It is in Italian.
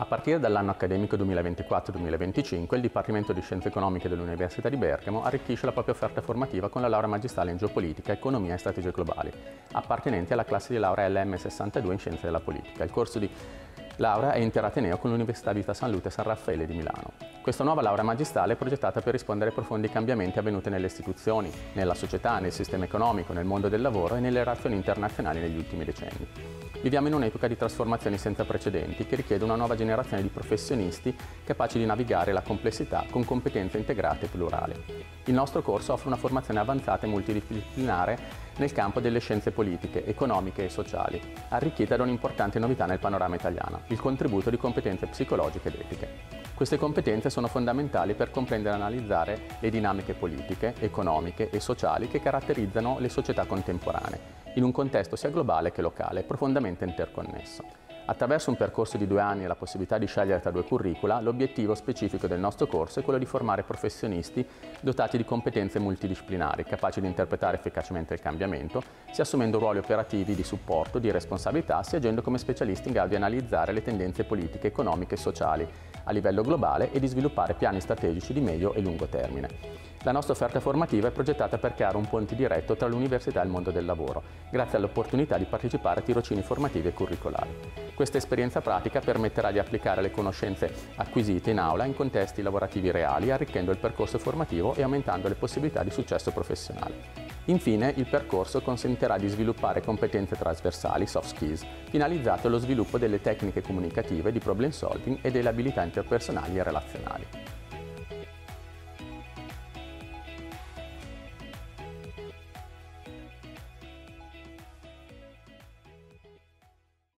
A partire dall'anno accademico 2024-2025, il Dipartimento di Scienze Economiche dell'Università di Bergamo arricchisce la propria offerta formativa con la laurea magistrale in geopolitica, economia e strategie globali, appartenenti alla classe di laurea LM62 in Scienze della Politica. Il corso di laurea è interateneo con l'Università Vita San Lute San Raffaele di Milano. Questa nuova laurea magistrale è progettata per rispondere ai profondi cambiamenti avvenuti nelle istituzioni, nella società, nel sistema economico, nel mondo del lavoro e nelle relazioni internazionali negli ultimi decenni. Viviamo in un'epoca di trasformazioni senza precedenti che richiede una nuova generazione di professionisti capaci di navigare la complessità con competenze integrate e plurali. Il nostro corso offre una formazione avanzata e multidisciplinare nel campo delle scienze politiche, economiche e sociali, arricchita da un'importante novità nel panorama italiano, il contributo di competenze psicologiche ed etiche. Queste competenze sono fondamentali per comprendere e analizzare le dinamiche politiche, economiche e sociali che caratterizzano le società contemporanee in un contesto sia globale che locale, profondamente interconnesso. Attraverso un percorso di due anni e la possibilità di scegliere tra due curricula, l'obiettivo specifico del nostro corso è quello di formare professionisti dotati di competenze multidisciplinari, capaci di interpretare efficacemente il cambiamento, sia assumendo ruoli operativi di supporto, di responsabilità, sia agendo come specialisti in grado di analizzare le tendenze politiche, economiche e sociali a livello globale e di sviluppare piani strategici di medio e lungo termine. La nostra offerta formativa è progettata per creare un ponte diretto tra l'università e il mondo del lavoro, grazie all'opportunità di partecipare a tirocini formativi e curricolari. Questa esperienza pratica permetterà di applicare le conoscenze acquisite in aula in contesti lavorativi reali, arricchendo il percorso formativo e aumentando le possibilità di successo professionale. Infine, il percorso consentirà di sviluppare competenze trasversali, soft skills, finalizzate allo sviluppo delle tecniche comunicative di problem solving e delle abilità interpersonali e relazionali.